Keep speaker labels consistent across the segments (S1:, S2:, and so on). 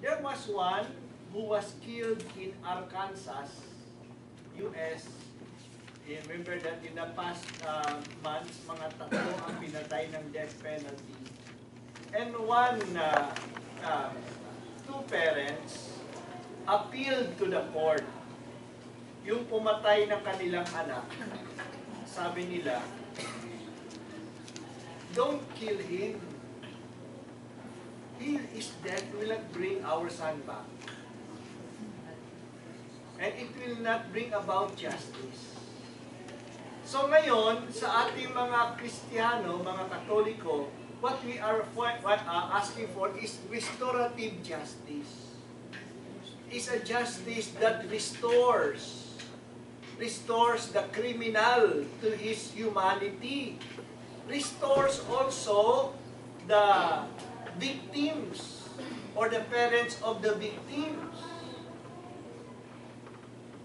S1: There was one who was killed in Arkansas, U.S. You remember that in the past uh, months, mga tatlo ang pinatay ng death penalty. And one, uh, uh, two parents appealed to the court. Yung pumatay ng kanilang anak, sabi nila, don't kill him. He is dead, will not bring our son back. And it will not bring about justice. So ngayon, sa ating mga Kristiyano, mga Katoliko, what we are what, uh, asking for is restorative justice. Is a justice that restores restores the criminal to his humanity. Restores also the victims or the parents of the victims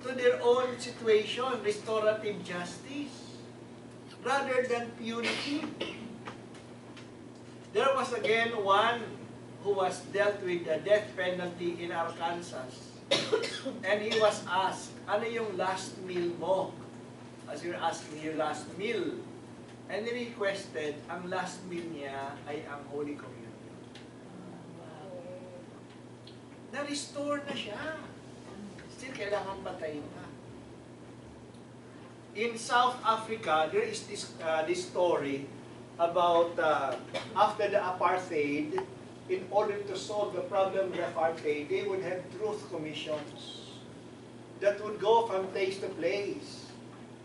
S1: to their own situation, restorative justice, rather than punitive. There was again one who was dealt with the death penalty in Arkansas. And he was asked, ano yung last meal mo? As you're asking your last meal. And he requested, ang last meal niya ay ang Holy Communion. Na-restore na siya. Still, kailangan patayin pa. In South Africa, there is this, uh, this story about uh, after the apartheid, in order to solve the problem of apartheid, they would have truth commissions that would go from place to place.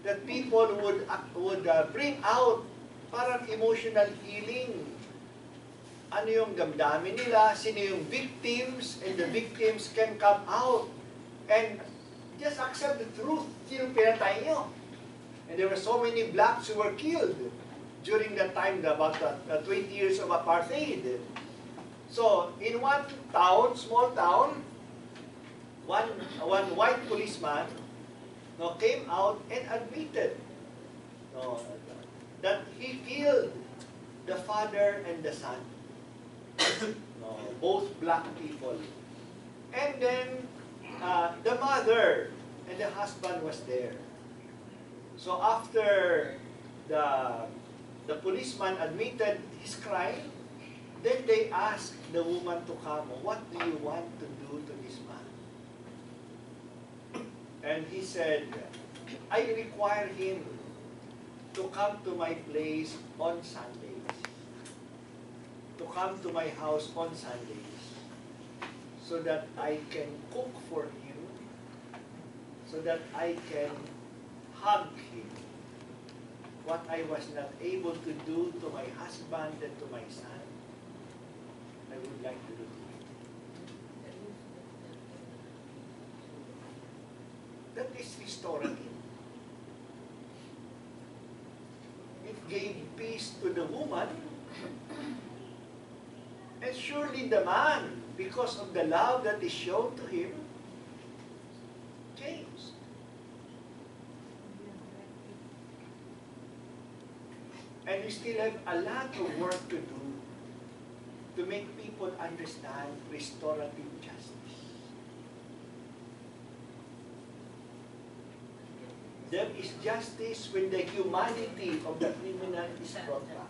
S1: That people would, uh, would uh, bring out parang emotional healing. Ano yung damdamin nila, sino yung victims, and the victims can come out and just accept the truth. Sino pinatay nyo? And there were so many blacks who were killed during that time, about uh, 20 years of apartheid. So, in one town, small town, one, one white policeman no, came out and admitted no, that he killed the father and the son. both black people. And then, uh, the mother and the husband was there. So after the, the policeman admitted his crime, then they asked the woman to come, what do you want to do to this man? And he said, I require him to come to my place on Sundays. To come to my house on Sundays. So that I can cook for him. So that I can hug him. What I was not able to do to my husband and to my son, I would like to do to him. That is restorative. It gave peace to the woman, and surely the man, because of the love that is shown to him, changed. And we still have a lot of work to do to make people understand restorative justice. There is justice when the humanity of the criminal is brought back.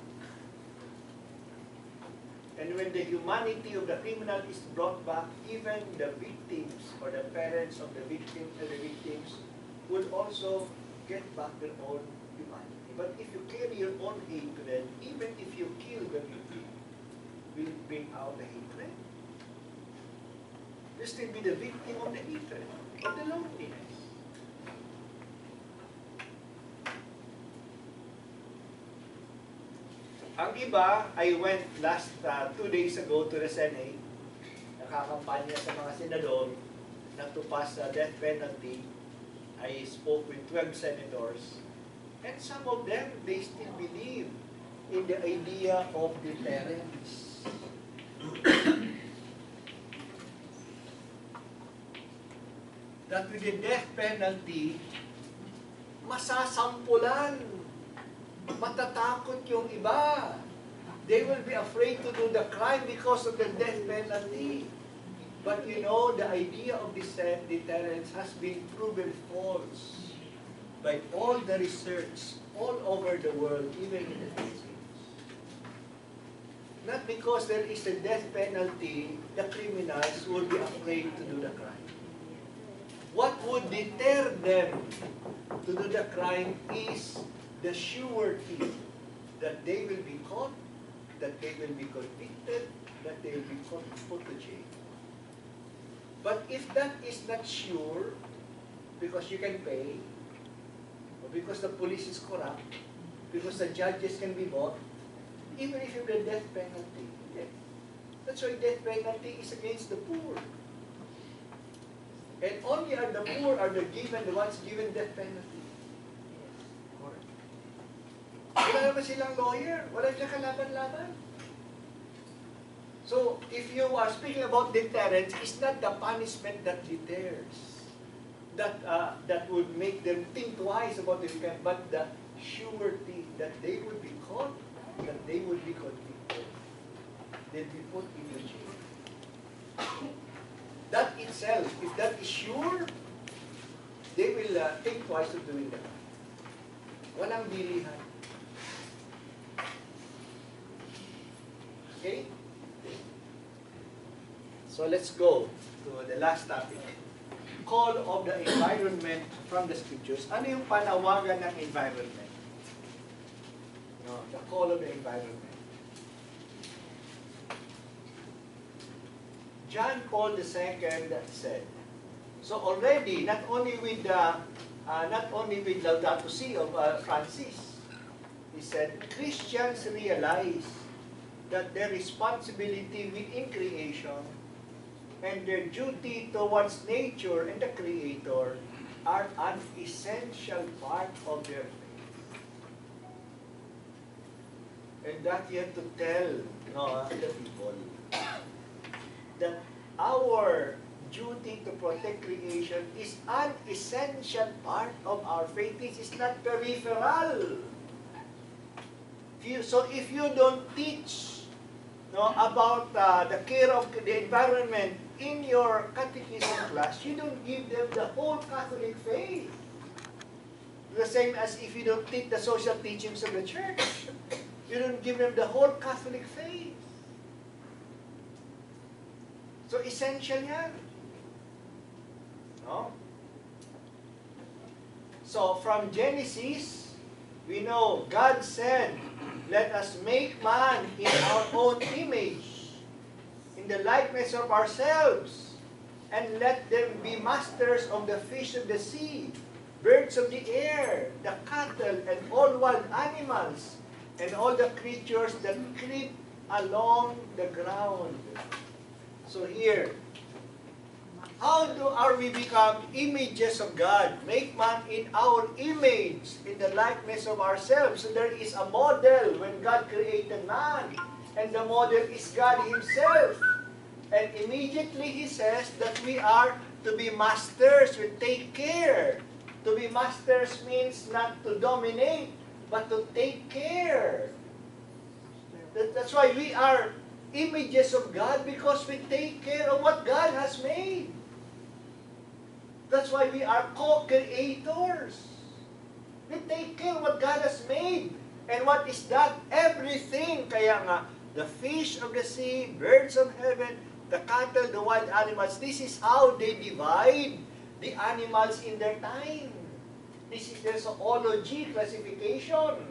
S1: And when the humanity of the criminal is brought back, even the victims or the parents of the victims and the victims would also get back their own humanity. But if you carry your own hatred, even if you kill the victim, will bring out the hatred? You still be the victim of the hatred, of the loneliness. Ang iba, I went last uh, two days ago to the Senate, nakakampanya sa mga senador na to pass the death penalty. I spoke with 12 senators, and some of them, they still believe in the idea of deterrence. that with the death penalty, masasampulan matatakot yung iba. They will be afraid to do the crime because of the death penalty. But you know, the idea of deterrence has been proven false by all the research all over the world, even in the Philippines. Not because there is a death penalty, the criminals will be afraid to do the crime. What would deter them to do the crime is the surety that they will be caught, that they will be convicted, that they will be put to jail. But if that is not sure, because you can pay, or because the police is corrupt, because the judges can be bought, even if you the death penalty, yes. That's why death penalty is against the poor. And only are the poor are the given, the ones given death penalty. Wala silang lawyer. Wala silang kalaban-laban. So, if you are speaking about deterrence, it's not the punishment that deters. That, uh, that would make them think twice about this crime, but the surety that they would be caught, that they would be convicted, they'll be put into jail. That itself, if that is sure, they will uh, think twice of doing that. Walang bilihan. Okay? So let's go to the last topic. Call of the environment from the scriptures. Ano yung panawagan ng environment? No, the call of the environment. John Paul II said, so already, not only with the, uh, not only with Laudato Si of uh, Francis, he said, Christians realize that their responsibility within creation and their duty towards nature and the Creator are an essential part of their faith. And that you have to tell no, ah, the people that our duty to protect creation is an essential part of our faith. This is not peripheral. If you- So if you don't teach no, about uh, the care of the environment in your catechism class, you don't give them the whole Catholic faith. The same as if you don't teach the social teachings of the church. You don't give them the whole Catholic faith. So essential yan. No? So from Genesis, we know God said, let us make man in our own image, in the likeness of ourselves, and let them be masters of the fish of the sea, birds of the air, the cattle, and all wild animals, and all the creatures that creep along the ground. So here, how do are we become images of God? Make man in our image, in the likeness of ourselves. So there is a model when God created man. And the model is God Himself. And immediately He says that we are to be masters. We take care. To be masters means not to dominate, but to take care. That- That's why we are images of God because we take care of what God has made. That's why we are co-creators. We take care what God has made. And what is that? Everything. Kaya nga, the fish of the sea, birds of heaven, the cattle, the wild animals, this is how they divide the animals in their time. This is their zoology classification.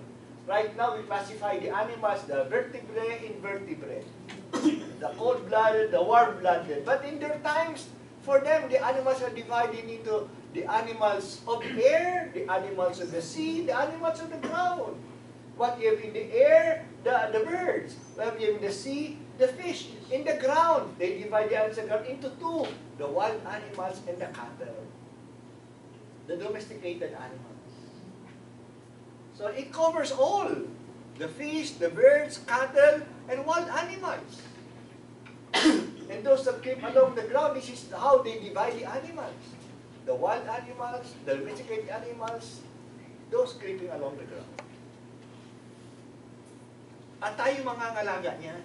S1: Right now, we classify the animals, the vertebrate, invertebrate. the cold-blooded, the warm-blooded. But in their times, for them, the animals are divided into the animals of the air, the animals of the sea, the animals of the ground. What you have in the air, the, the birds. What you have in the sea, the fish. In the ground, they divide the animals the ground into two, the wild animals and the cattle. The domesticated animals. So it covers all. The fish, the birds, cattle, and wild animals. and those that creep along the ground, this is how they divide the animals. The wild animals, the domesticated animals, those creeping along the ground. At tayo mga ngalaga niyan.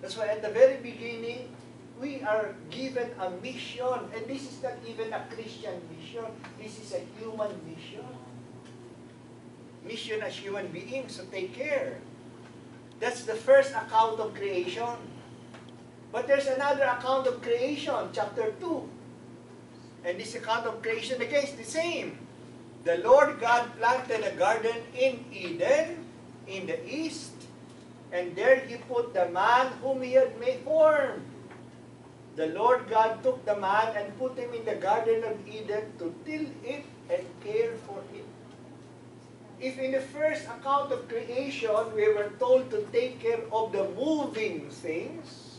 S1: That's why at the very beginning, we are given a mission, and this is not even a Christian mission, this is a human mission. Mission as human beings to take care. That's the first account of creation. But there's another account of creation, chapter 2. And this account of creation again is the same. The Lord God planted a garden in Eden, in the east, and there he put the man whom he had made formed. The Lord God took the man and put him in the Garden of Eden to till it and care for it. If in the first account of creation we were told to take care of the moving things,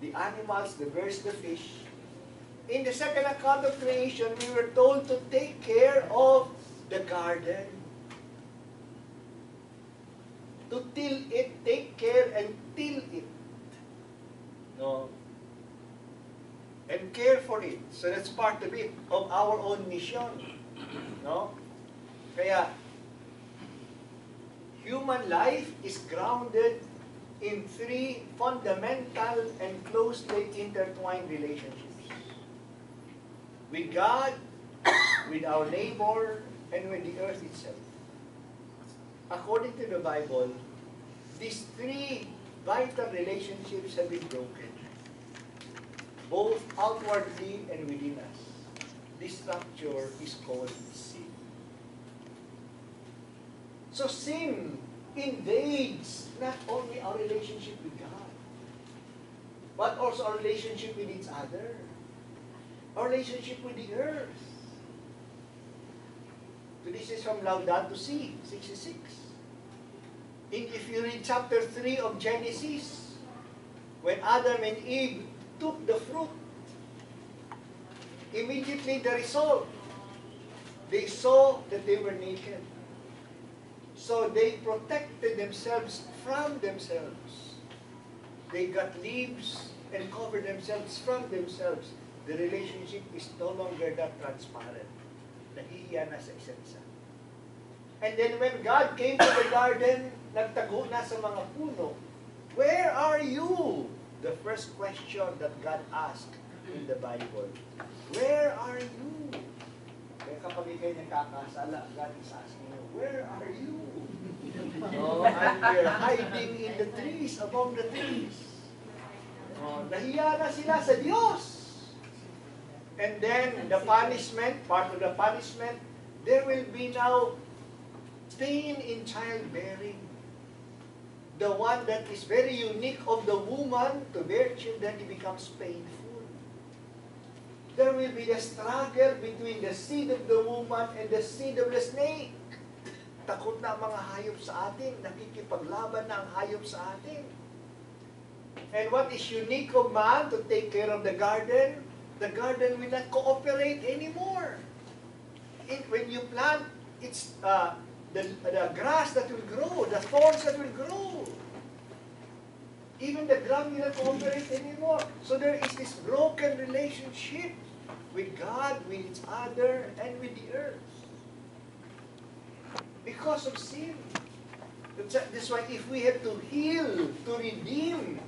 S1: the animals, the birds, the fish, in the second account of creation we were told to take care of the garden. To till it, take care and till it. No. And care for it. So that's part of it, of our own mission. No? Kaya, human life is grounded in three fundamental and closely intertwined relationships. With God, with our neighbor, and with the earth itself. According to the Bible, these three vital relationships have been broken, both outwardly and within us. This structure is called sin. So sin invades not only our relationship with God, but also our relationship with each other, our relationship with the earth. So this is from Laudato Si, 66. In, if you read chapter 3 of Genesis, when Adam and Eve took the fruit, immediately the result, they saw that they were naked. So they protected themselves from themselves. They got leaves and covered themselves from themselves. The relationship is no longer that transparent. Nahihiya na sa isa't isa. And then when God came to the garden, nagtago na sa mga puno, Where are you? The first question that God asked in the Bible. Where are you? Kaya kapag ikay nagkakasala, God is asking Where are you? Oh, and we're hiding in the trees, among the trees. Oh, nahiya na sila sa Diyos. And then the punishment, part of the punishment, there will be now pain in childbearing. The one that is very unique of the woman to bear children, it becomes painful. There will be the struggle between the seed of the woman and the seed of the snake. Takot na ang mga hayop sa atin, nakikipaglaban na ang hayop sa atin. And what is unique of man to take care of the garden? The garden will not cooperate anymore. It, when you plant, it's uh, the, the grass that will grow, the thorns that will grow. Even the ground will not cooperate anymore. So there is this broken relationship with God, with each other, and with the earth. Because of sin. That's why if we have to heal, to redeem,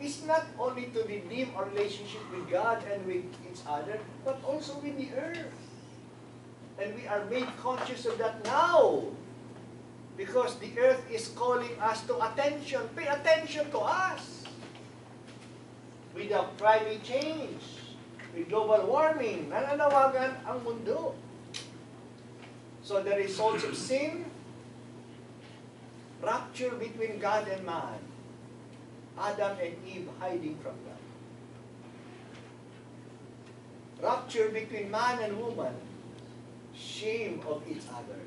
S1: it's not only to redeem our relationship with God and with each other, but also with the earth. And we are made conscious of that now. Because the earth is calling us to attention. Pay attention to us. With the climate change, with global warming, nananawagan ang mundo. So the results of sin, rupture between God and man. Adam and Eve hiding from God. Rupture between man and woman. Shame of each other.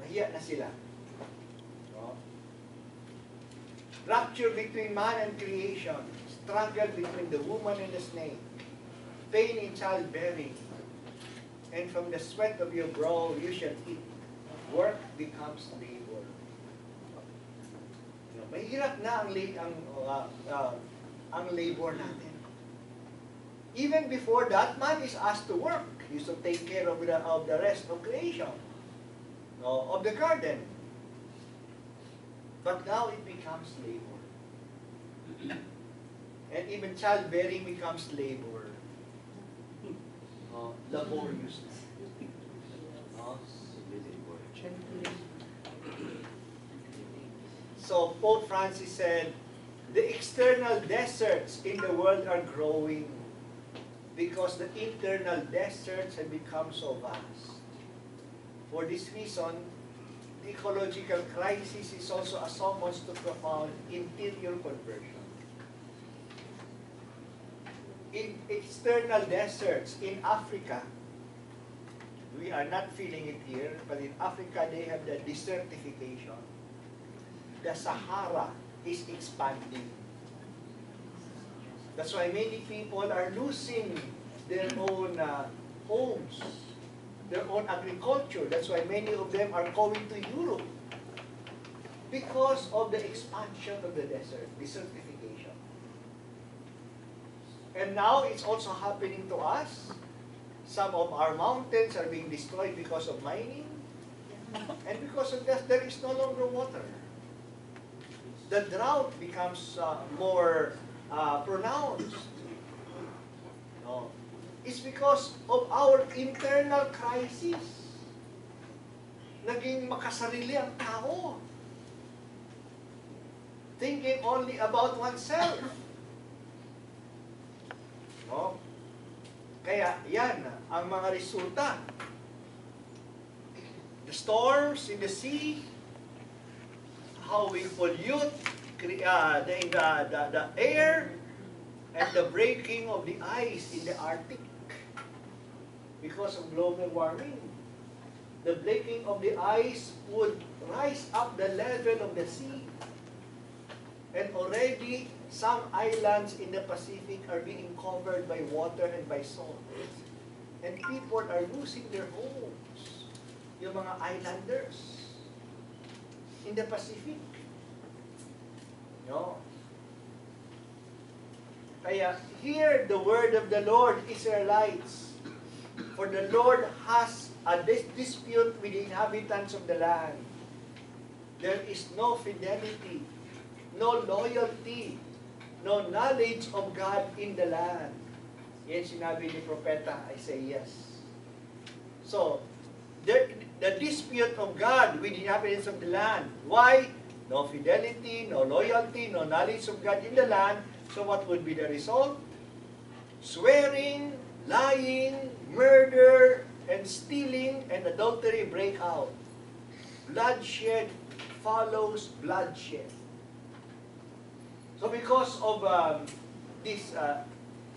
S1: Nahiya na sila. Rupture between man and creation. Struggle between the woman and the snake. Pain in childbearing. And from the sweat of your brow you shall eat. Work becomes labor. You know, mahirap na ang, ang, uh, uh, ang labor natin. Even before that, man is asked to work. He is to take care of the, of the rest of creation, of the garden. But now it becomes labor. And even childbearing becomes labor. So Pope Francis said, the external deserts in the world are growing because the internal deserts have become so vast. For this reason, the ecological crisis is also a summons to profound interior conversion. In external deserts in Africa, we are not feeling it here, but in Africa they have the desertification. The Sahara is expanding. That's why many people are losing their own uh, homes, their own agriculture. That's why many of them are going to Europe because of the expansion of the desert, desertification. And now it's also happening to us. Some of our mountains are being destroyed because of mining. And because of that, there is no longer water. The drought becomes uh, more uh, pronounced. No. It's because of our internal crisis. Naging makasarili ang tao. Thinking only about oneself. No? Kaya yan ang mga resulta. The storms in the sea, how we pollute uh, the, the, the, the air, and the breaking of the ice in the Arctic because of global warming. The breaking of the ice would rise up the level of the sea. And already, some islands in the Pacific are being covered by water and by salt. And people are losing their homes. Yung mga islanders in the Pacific. No? Kaya, hear the word of the Lord, Israelites. For the Lord has a dis- dispute with the inhabitants of the land. There is no fidelity, no loyalty, no knowledge of God in the land. Yan sinabi ni Propeta Isaiah. So, there, the dispute of God with the inhabitants of the land. Why? No fidelity, no loyalty, no knowledge of God in the land. So what would be the result? Swearing, lying, murder, and stealing and adultery break out. Bloodshed follows bloodshed. So because of um, this uh,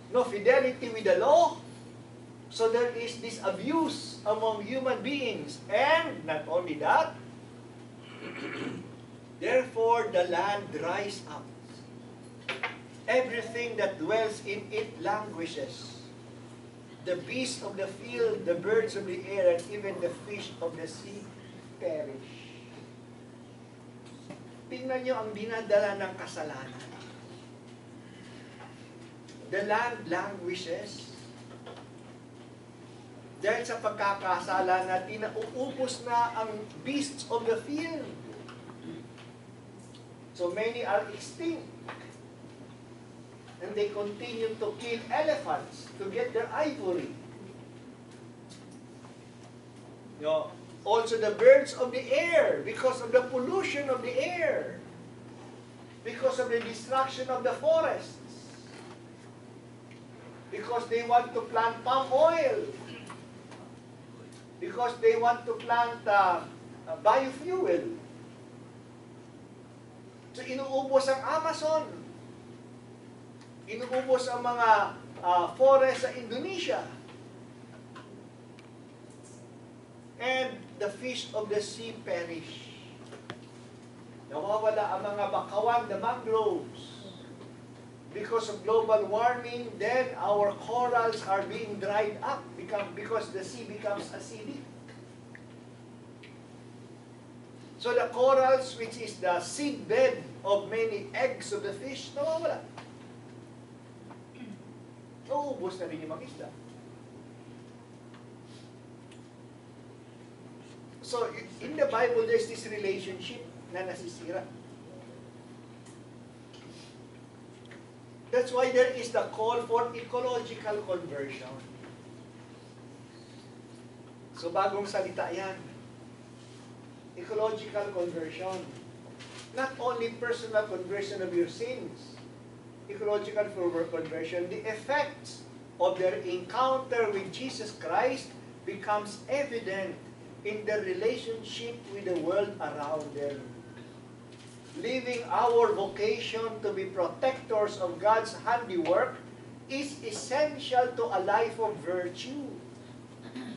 S1: no fidelity with the law, so there is this abuse among human beings. And not only that, therefore the land dries up. Everything that dwells in it languishes. The beasts of the field, the birds of the air, and even the fish of the sea perish. Tingnan nyo ang dinadala ng kasalanan. The land languishes. Dahil sa pagkakasala natin, nauubos na ang beasts of the field. So many are extinct. And they continue to kill elephants to get their ivory. You know, also the birds of the air because of the pollution of the air. Because of the destruction of the forests. Because they want to plant palm oil. Because they want to plant uh, uh, biofuel. So inuubos ang Amazon. Inuubos ang mga uh, forest sa Indonesia. And the fish of the sea perish. Nawawala ang mga bakawan, the mangroves. Because of global warming, then our corals are being dried up become, because the sea becomes acidic. So the corals, which is the seedbed of many eggs of the fish, nawawala. Nauubos na rin yung mga isda. So, in the Bible, there's this relationship na nasisira. That's why there is the call for ecological conversion. So bagong salita yan. Ecological conversion. Not only personal conversion of your sins, ecological conversion, the effects of their encounter with Jesus Christ becomes evident in their relationship with the world around them. Living our vocation to be protectors of God's handiwork is essential to a life of virtue.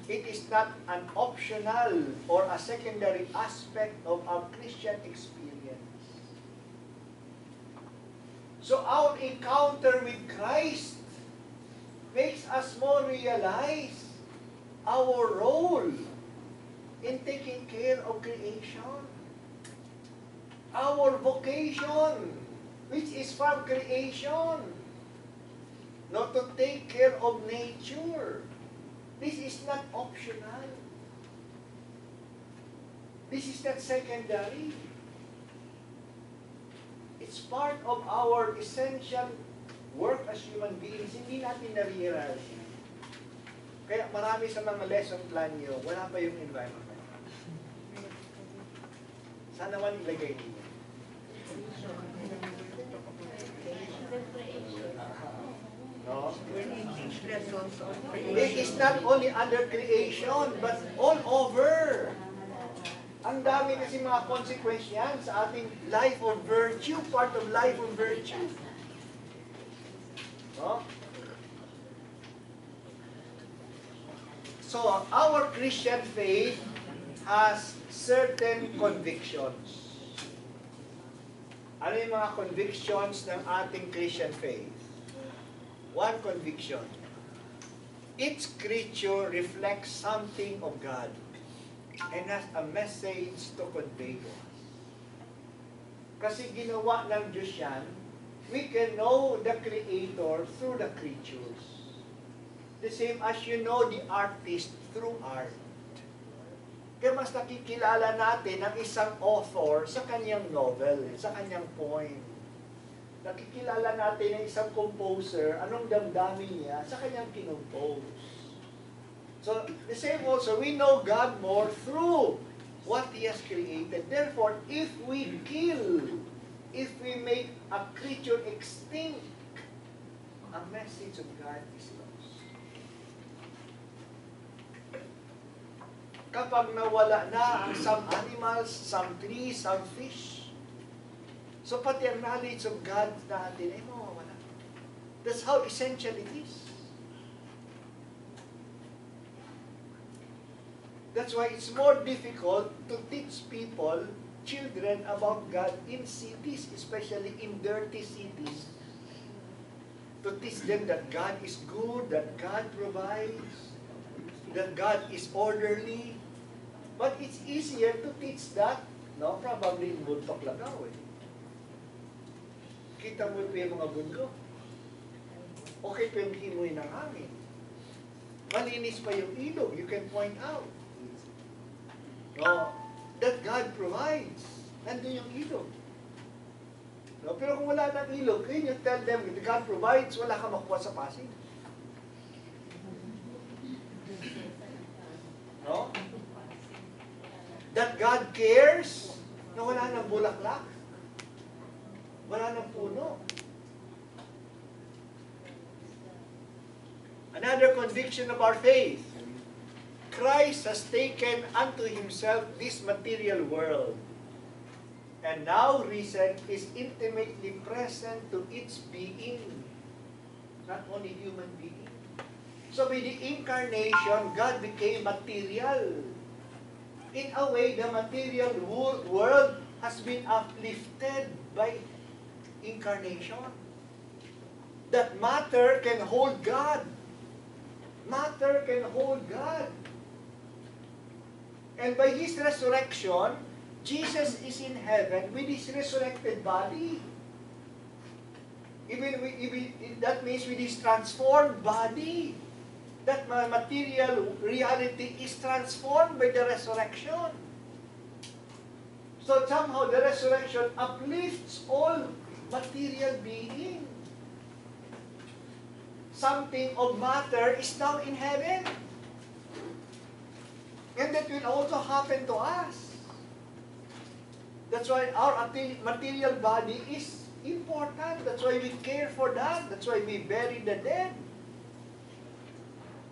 S1: It is not an optional or a secondary aspect of our Christian experience. So our encounter with Christ makes us more realize our role in taking care of creation. Our vocation, which is from creation, not to take care of nature. This is not optional. This is not secondary. It's part of our essential work as human beings. Hindi natin na-realize. Kaya marami sa mga lesson plan nyo, wala pa yung environment. Sana man ilagay ninyo. No? It is not only under creation, but all over. Ang dami kasi mga consequence yan sa ating life of virtue, part of life of virtue. No? So, our Christian faith has certain convictions. Ano yung mga convictions ng ating Christian faith? One conviction. Each creature reflects something of God and has a message to convey to us. Kasi ginawa ng Diyos yan, we can know the Creator through the creatures. The same as you know the artist through art. Kaya mas nakikilala natin ang isang author sa kanyang novel, sa kanyang poem. Nakikilala natin ang isang composer, anong damdamin niya sa kanyang kinompose. So, the same also, we know God more through what He has created. Therefore, if we kill, if we make a creature extinct, a message of God is Kapag nawala na ang some animals, some trees, some fish, so pati ang knowledge of God natin ay mawawala. That's how essential it is. That's why it's more difficult to teach people, children, about God in cities, especially in dirty cities. To teach them that God is good, that God provides, that God is orderly. But it's easier to teach that, no? Probably in Buntok Lagaw eh. Kita mo pa yung mga bundok. Okay pa yung himoy ng hangin. Malinis pa yung ilog, you can point out. No, that God provides. Nandun yung ilog. No, pero kung wala ng ilog, can you tell them that God provides, wala ka makuha sa Pasig? No? That God cares na wala ng bulaklak. Wala ng puno. Another conviction of our faith. Christ has taken unto himself this material world. And now reason is intimately present to its being. Not only human being. So with the incarnation, God became material. In a way, the material world has been uplifted by incarnation. That matter can hold God. Matter can hold God. And by His resurrection, Jesus is in heaven with His resurrected body. Even, even that means with His transformed body. That ma- material reality is transformed by the resurrection. So somehow the resurrection uplifts all material being. something of matter is now in heaven. And that will also happen to us. That's why our material body is important. That's why we care for that. That's why we bury the dead.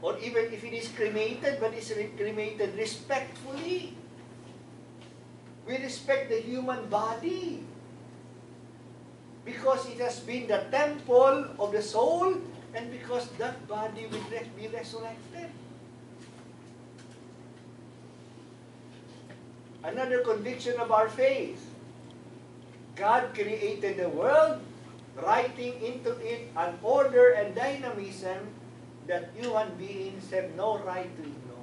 S1: Or even if it is cremated, but re- cremated respectfully. We respect the human body. Because it has been the temple of the soul, and because that body will be resurrected. Another conviction of our faith. God created the world, writing into it an order and dynamism that human beings have no right to ignore.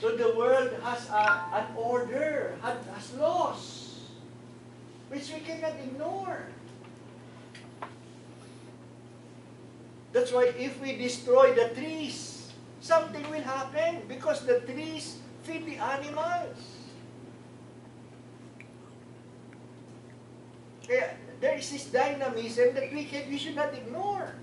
S1: So the world has a, an order, has, has laws, which we cannot ignore. That's why if we destroy the trees, something will happen because the trees feed the animals. Kaya there is this dynamism that we can we should not ignore.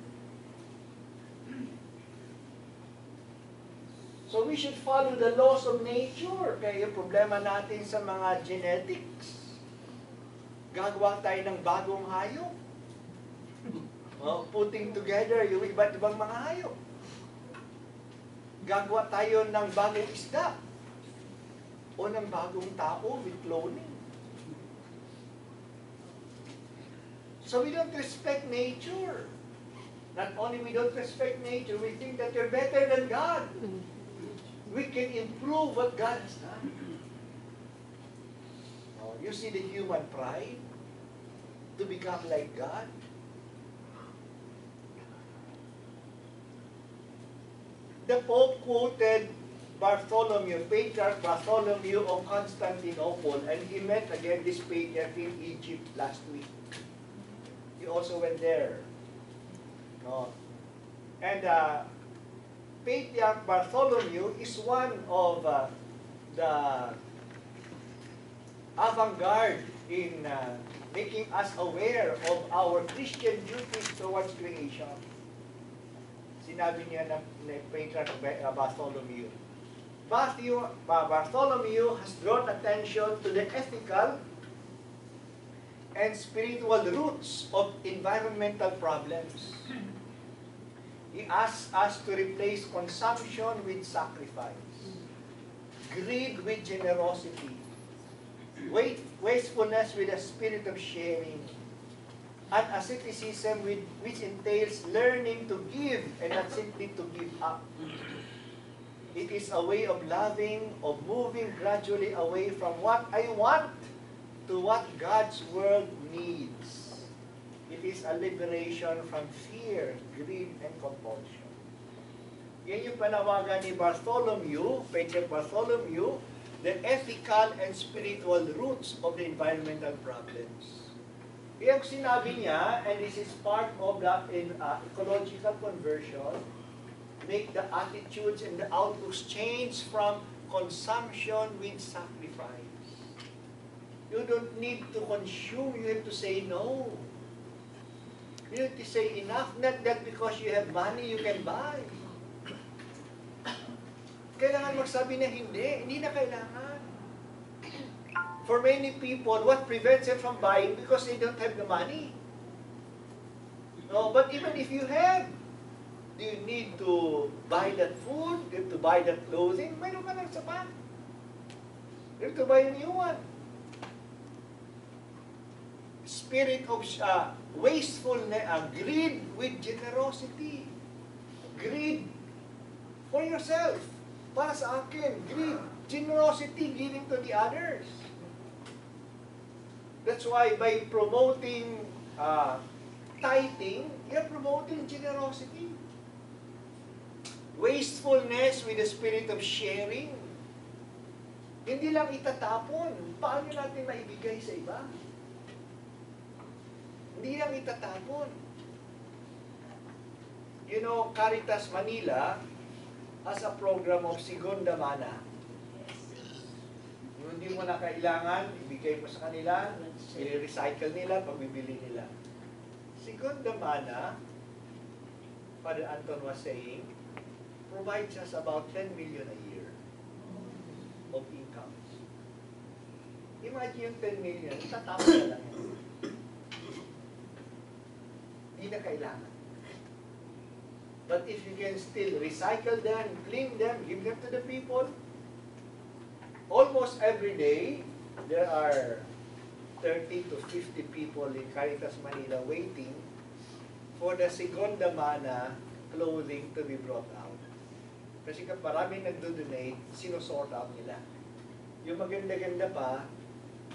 S1: So we should follow the laws of nature. Kaya yung problema natin sa mga genetics. Gagawa tayo ng bagong hayop. Oh, putting together yung iba't ibang mga hayop. Gagawa tayo ng bagong isda. O ng bagong tao with cloning. So we don't respect nature. Not only we don't respect nature, we think that we're better than God. We can improve what God has done. Oh, you see the human pride to become like God. The Pope quoted Bartholomew, Patriarch Bartholomew of Constantinople, and he met again this patriarch in Egypt last week. He also went there. No. And uh, Patriarch Bartholomew is one of uh, the avant-garde in uh, making us aware of our Christian duties towards creation. Sinabi niya na, na Patriarch uh, Bartholomew. Ba- Bartholomew has drawn attention to the ethical and spiritual roots of environmental problems. He asks us to replace consumption with sacrifice, greed with generosity, wastefulness with a spirit of sharing, and asceticism with, which entails learning to give and not simply to give up. It is a way of loving, of moving gradually away from what I want to what God's world needs. It is a liberation from fear, greed, and compulsion. Yan yung panawagan ni Bartholomew, Peter Bartholomew, the ethical and spiritual roots of the environmental problems. Yung sinabi niya, and this is part of the in, uh, ecological conversion, make the attitudes and the outlooks change from consumption with sacrifice. You don't need to consume, you have to say no. You have to say enough, not that because you have money you can buy. Kailangan magsabi na hindi, hindi na kailangan. For many people, what prevents them from buying because they don't have the money. No, but even if you have, do you need to buy that food? Do you have to buy that clothing? Mayroon ka ng sapat. You have to buy a new one. Spirit of uh, wastefulness, uh, greed with generosity. Greed for yourself. Para sa akin, greed, generosity, giving to the others. That's why by promoting uh, tithing, you're promoting generosity. Wastefulness with the spirit of sharing. Hindi lang itatapon. Paano natin maibigay sa iba? Hindi lang itatapon. You know, Caritas Manila has a program of Segunda Mana. Yung hindi mo na kailangan, ibigay mo sa kanila, i-recycle nila, pagbibili nila. Segunda Mana, Father Anton was saying, provides us about 10 million a year of incomes. Imagine yung 10 million, tatapos na lang yan. Hindi na kailangan. But if you can still recycle them, clean them, give them to the people, almost every day, there are 30 to 50 people in Caritas Manila waiting for the Segunda Mana clothing to be brought out. Kasi kapag maraming nagdo-donate, sinusort out nila. Yung maganda-ganda pa,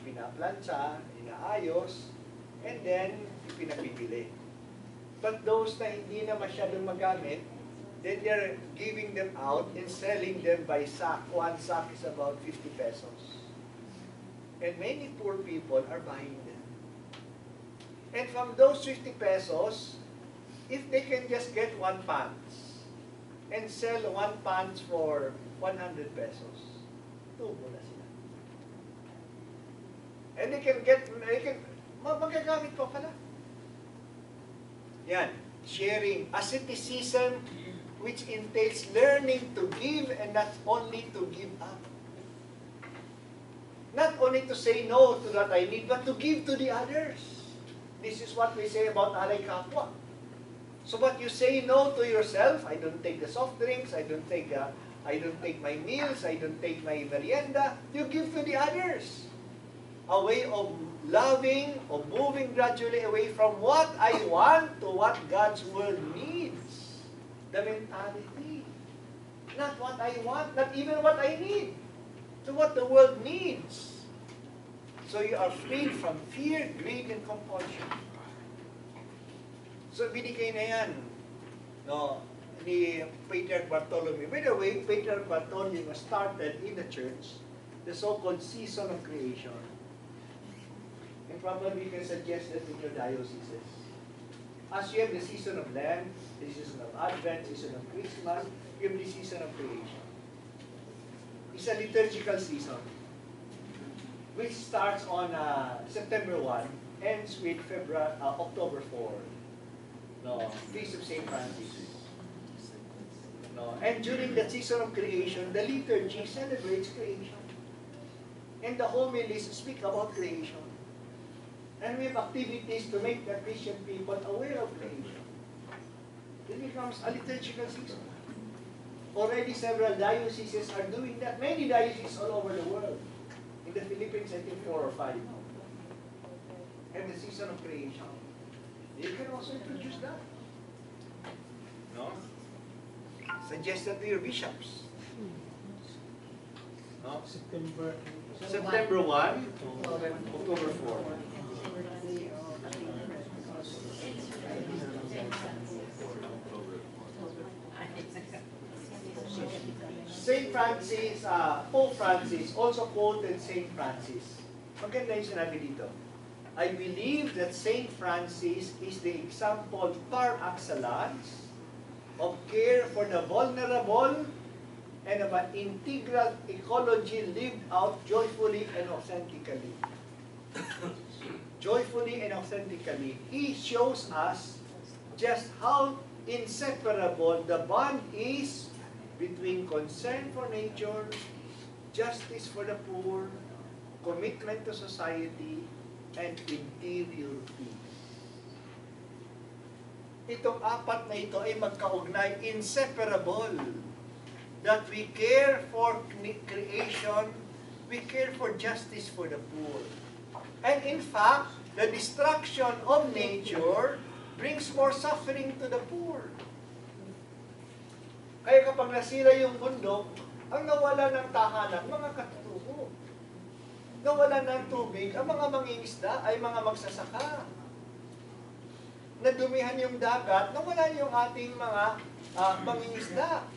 S1: pinaplansa, inaayos, and then pinabibili. But those na hindi na masyadong magamit, then they're giving them out and selling them by sack. One sack is about 50 pesos. And many poor people are buying them. And from those 50 pesos, if they can just get one pants and sell one pants for 100 pesos, tubo na sila. And they can get, they can, ma- magagamit pa pala. Yan, sharing. Asceticism which entails learning to give and not only to give up. Not only to say no to what I need, but to give to the others. This is what we say about alay kapwa. So what you say no to yourself, I don't take the soft drinks, I don't take uh, I don't take my meals, I don't take my merienda, you give to the others. A way of loving, of moving gradually away from what I want to what God's world needs. The mentality. Not what I want, not even what I need. To what the world needs. So you are freed from fear, greed, and compulsion. So binigay na yan no, ni Peter Bartholomew. By the way, Peter Bartholomew started in the church, the so-called season of creation. And probably you can suggest that in your dioceses. As you have the season of Lent, the season of Advent, the season of Christmas, you have the season of creation. It's a liturgical season, which starts on uh, September 1, ends with February, uh, October 4. No, Feast of St. Francis. No, and during the season of creation, the liturgy celebrates creation. And the homilies speak about creation. And we have activities to make the Christian people aware of creation. It becomes a liturgical season. Already several dioceses are doing that. Many dioceses all over the world. In the Philippines, I think four or five. And the season of creation. You can also introduce that. No? Suggest that to your bishops. No?
S2: September.
S1: September 1 to October 4. Saint Francis, uh, Pope Francis also quoted Saint Francis. Maganda yung sinabi dito. I believe that Saint Francis is the example par excellence of care for the vulnerable and of an integral ecology lived out joyfully and authentically. Joyfully and authentically. He shows us just how inseparable the bond is between concern for nature, justice for the poor, commitment to society, and interior peace. Itong apat na ito ay magkaugnay, inseparable. That we care for cre- creation, we care for justice for the poor. And in fact, the destruction of nature brings more suffering to the poor. Kaya kapag nasira yung bundok, ang nawala ng tahanan, mga katutubo. Nawala ng tubig, ang mga mangingisda ay mga magsasaka. Nadumihan yung dagat, nawala yung ating mga uh, mangingisda.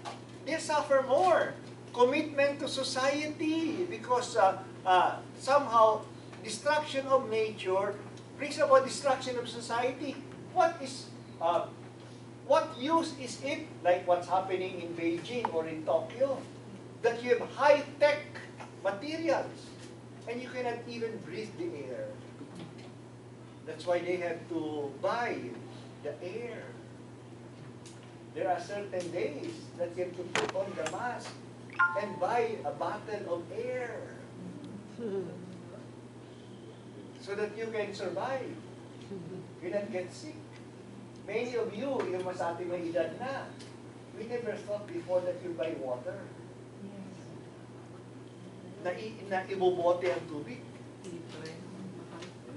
S1: They suffer more. Commitment to society because uh, uh, somehow destruction of nature brings about destruction of society. What is uh, what use is it, like what's happening in Beijing or in Tokyo, that you have high-tech materials and you cannot even breathe the air? That's why they have to buy the air. There are certain days that you have to put on the mask and buy a bottle of air so that you can survive. You not get sick. Many of you, yung mas ating may edad na, we never thought before that you buy water. Na, i- na ibobote ang tubig.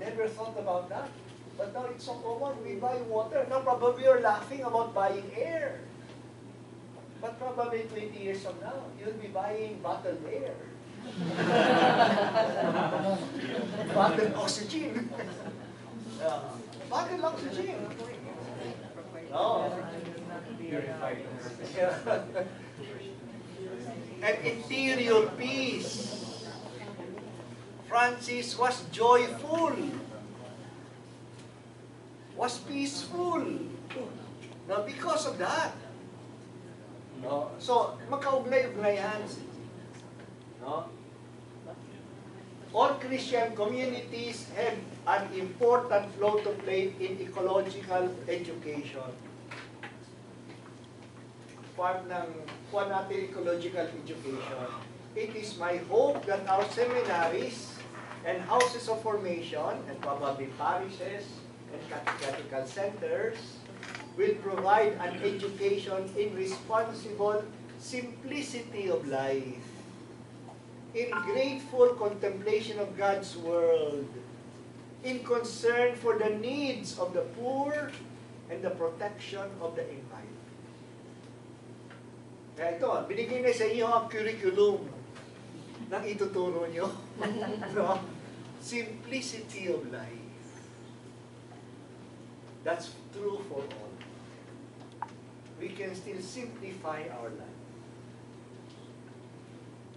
S1: Never thought about that. But now it's so common. We buy water. Now probably you're laughing about buying air. But probably 20 years from now, you'll be buying bottled air. Bottled oxygen. Yeah. Bottled oxygen. No.
S2: Purified.
S1: and interior peace. Francis was joyful, was peaceful. Now, because of that, no? so magkaugnay-ugnayan. No? All Christian communities have an important role to play in ecological education. part ng kuha natin ecological education. It is my hope that our seminaries and houses of formation and probably parishes and catechetical centers will provide an education in responsible simplicity of life, in grateful contemplation of God's world, in concern for the needs of the poor and the protection of the environment. Kaya ito, binigay na sa inyo ang curriculum ng ituturo nyo. no? Simplicity of life. That's true for all. We can still simplify our life.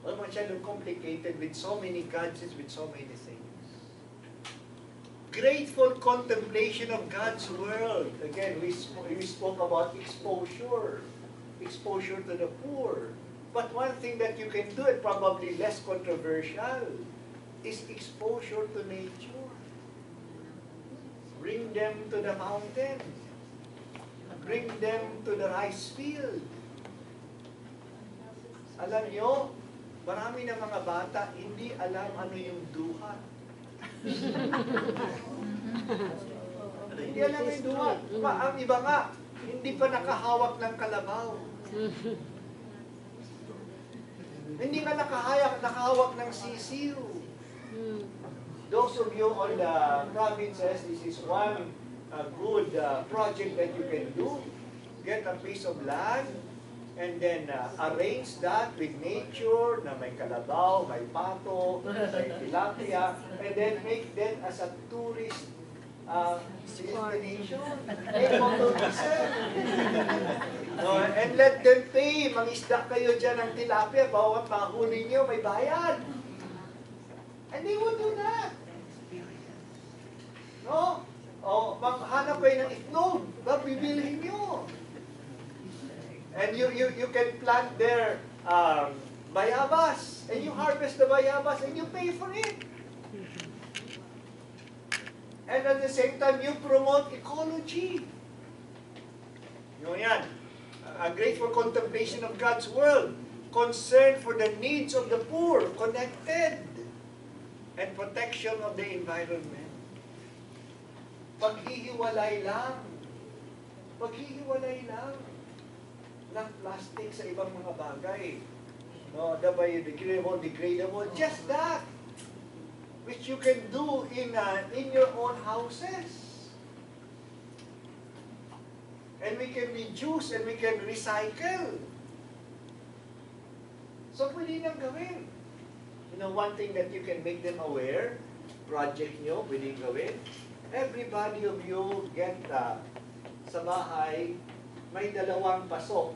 S1: Huwag masyadong complicated with so many gadgets, with so many things. Grateful contemplation of God's world. Again, we, sp- we spoke about exposure exposure to the poor. But one thing that you can do, and probably less controversial, is exposure to nature. Bring them to the mountain. Bring them to the rice field. Alam nyo, marami ng mga bata hindi alam ano yung duhat. hindi alam yung duhat. Pa, ang iba nga, hindi pa nakahawak ng kalabaw. Hindi ka nakahawak, nakahawak ng sisiw. Those of you on the provinces, this is one uh, good uh, project that you can do. Get a piece of land and then uh, arrange that with nature na may kalabaw, may pato, may tilapia, and then make that as a tourist uh, destination. Make tourism. no, and let them pay. Mangisda kayo dyan ng tilapia, bawat mahuli nyo, may bayad. And they will do that. No? O, maghanap kayo ng itlog, bibilihin nyo. And you, you, you can plant their um, bayabas, and you harvest the bayabas, and you pay for it. And at the same time, you promote ecology. Yun yan. A grateful contemplation of God's world. Concern for the needs of the poor. Connected. And protection of the environment. Paghihiwalay lang. Paghihiwalay lang ng plastic sa ibang mga bagay. No, the biodegradable, degradable, just that which you can do in uh, in your own houses. And we can reduce and we can recycle. So pwede nang gawin. You know, one thing that you can make them aware, project nyo, pwede gawin. Everybody of you get uh, sa bahay, may dalawang pasok.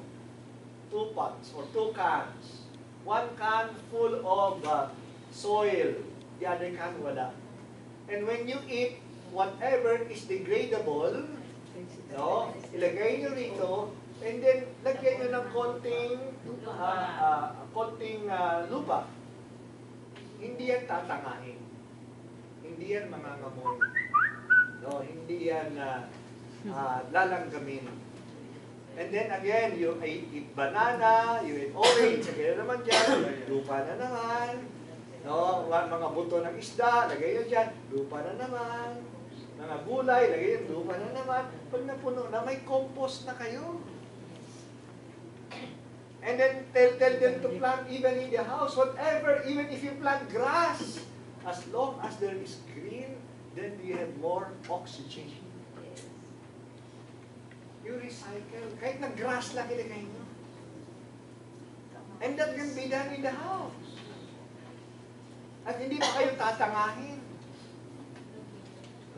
S1: Two pots or two cans. One can full of uh, soil. The other can wala. And when you eat, whatever is degradable, no, ilagay nyo rito, and then lagyan nyo ng konting, uh, uh, konting uh, lupa. Hindi yan tatangahin. Hindi yan mangangamoy. No, hindi yan uh, ah, lalanggamin. And then again, you eat, banana, you eat orange, lagay na naman dyan, lupa na naman. No, mga buto ng isda, lagay nyo dyan, lupa na naman. Mga gulay, lagay nyo, lupa na naman. Pag napuno na, may compost na kayo. And then tell, tell them to plant even in the house, whatever, even if you plant grass, as long as there is green, then you have more oxygen. You recycle. Kahit na grass lang ilagay nyo. And that can be done in the house. At hindi pa kayo tatangahin.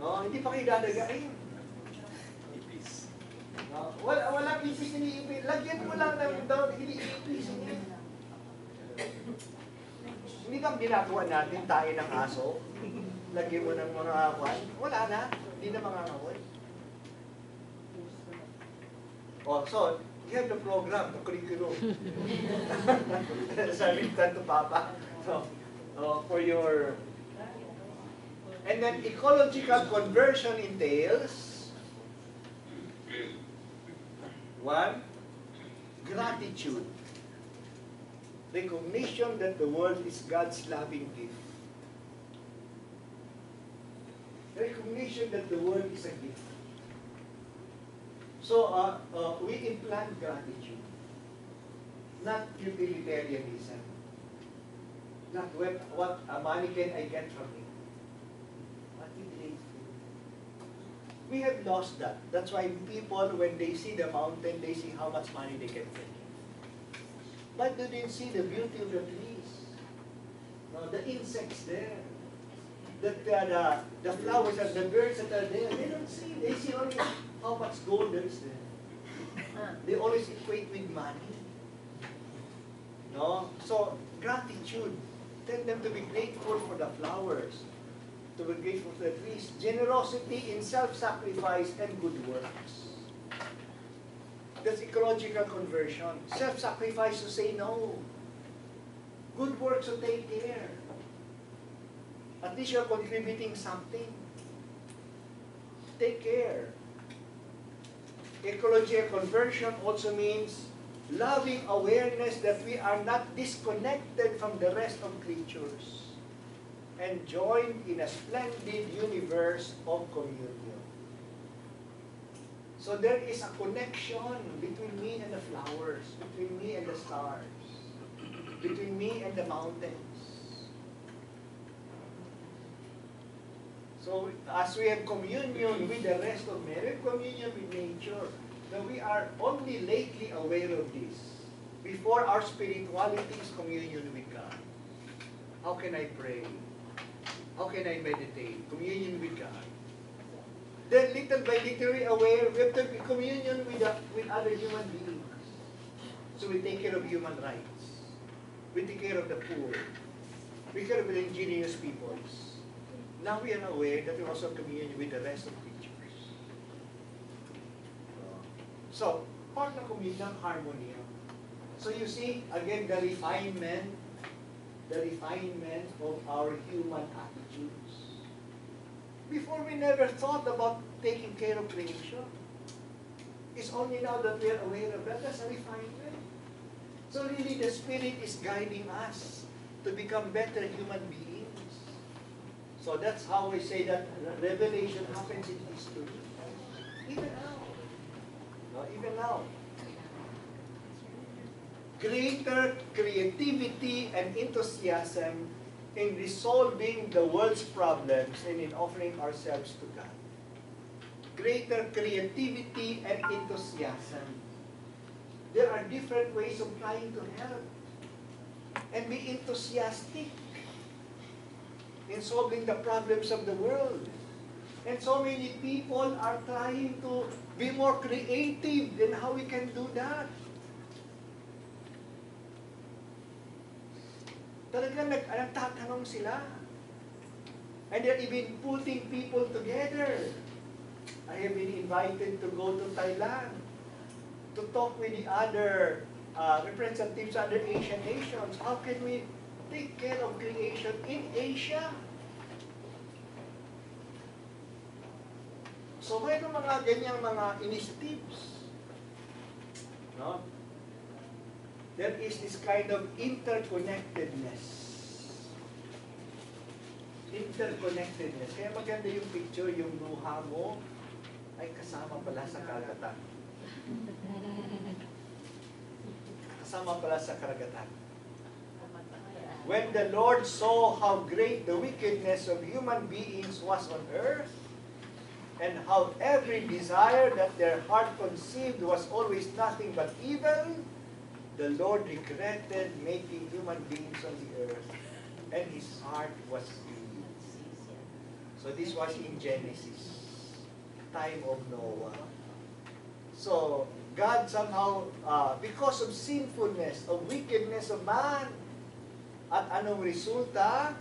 S1: No, hindi pa kayo dadagain. No, wala, walang ipis iniipis. Lagyan mo lang ng daw, iniipis. Hindi kang ginagawa natin tayo ng aso. Lagyan mo ng mga kwan. Wala na. Hindi na makakawal. Oh, so, you have the program, the curriculum. Sabi to Papa. So, uh, for your... And then ecological conversion entails one, gratitude. Recognition that the world is God's loving gift. Recognition that the world is a gift. So uh, uh, we implant gratitude, not utilitarianism. Not what, what money can I get from it. What we grateful. We have lost that. That's why people, when they see the mountain, they see how much money they can get. But they didn't see the beauty of the trees. No, the insects there. The, the, the, the flowers and the birds that are there. They don't see. They see only how much gold there is there. They always equate with money. No? So, gratitude. Tell them to be grateful for the flowers, to be grateful for the trees. Generosity in self-sacrifice and good works. That's ecological conversion. Self-sacrifice to say no. Good works to take care. At least you're contributing something. Take care. Ecological conversion also means loving awareness that we are not disconnected from the rest of creatures and joined in a splendid universe of communion. So there is a connection between me and the flowers, between me and the stars, between me and the mountains. So as we have communion with the rest of men, communion with nature, that we are only lately aware of this. Before our spirituality is communion with God. How can I pray? How can I meditate? Communion with God. Then little by little we aware, we have to be communion with, the, with other human beings. So we take care of human rights. We take care of the poor. We take care of the ingenious peoples. Now we are aware that we also communion with the rest of creatures. So, part ng communion ng harmony. So you see, again, the refinement, the refinement of our human attitudes. Before we never thought about taking care of creation. It's only now that we are aware of that. That's a refinement. So really the Spirit is guiding us to become better human beings. So that's how I say that revelation happens in history. Even now. No, even now. Greater creativity and enthusiasm in resolving the world's problems and in offering ourselves to God. Greater creativity and enthusiasm. There are different ways of trying to help. And be enthusiastic in solving the problems of the world. And so many people are trying to be more creative in how we can do that. Talagang nag nagtatanong sila. And they're even putting people together. I have been invited to go to Thailand to talk with the other uh, representatives other Asian nations. How can we take care of creation in Asia? So mayroon mga ganyang mga initiatives. No? There is this kind of interconnectedness. Interconnectedness. Kaya maganda yung picture, yung luha mo ay kasama pala sa karagatan. Kasama pala sa karagatan. When the Lord saw how great the wickedness of human beings was on earth, and how every desire that their heart conceived was always nothing but evil, the Lord regretted making human beings on the earth, and his heart was grieved. So this was in Genesis, time of Noah. So God somehow, uh, because of sinfulness, of wickedness of man, at anong resulta?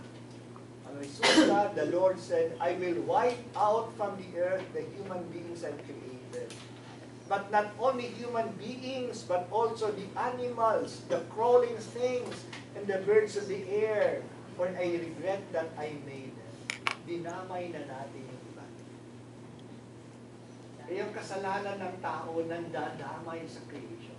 S1: Ang resulta, the Lord said, I will wipe out from the earth the human beings I've created. But not only human beings, but also the animals, the crawling things, and the birds of the air. For I regret that I made them. Dinamay na natin yung iba. Eh, yung kasalanan ng tao nandadamay sa creation.